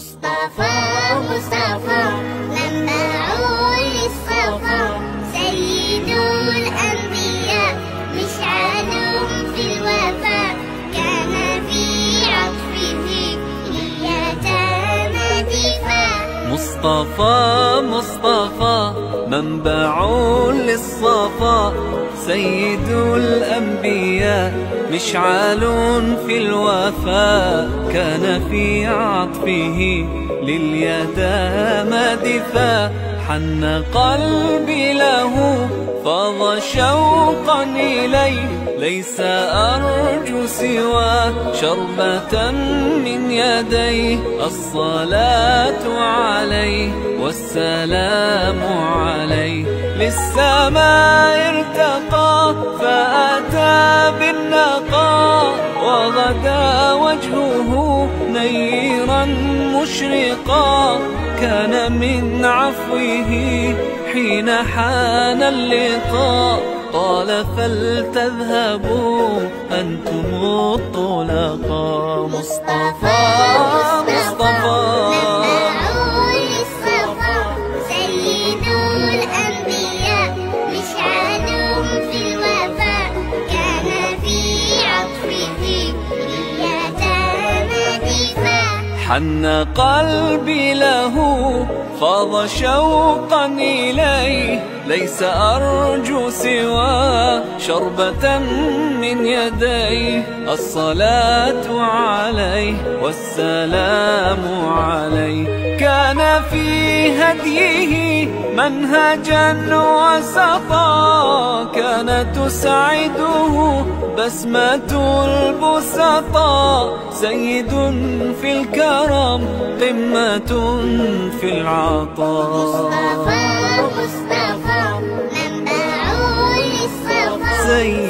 مصطفى مصطفى مصطفى منبع للصفا سيد الأنبياء مشعل في الوفاء كان في عطفه لليتامى دفاع حن قلبي له فاض شوقا إليه ليس أرجو سوى شربة من يديه الصلاة عليه والسلام عليه. للسماء ارتقى فأتى بالنقاء وغدا وجهه نيرا مشرقا. كان من عفوه حين حان اللقاء. قال فلتذهبوا أنتم الطلقاء مصطفى مصطفى. حن قلبي له فاض شوقا إليه. ليس أرجو سوى شربة من يديه الصلاة عليه والسلام عليه كان في هديه منهجا وسطا. كان تسعده بسمة البسطاء. سيد في الكرم قمة في العطاء. مصطفى مصطفى. للصفا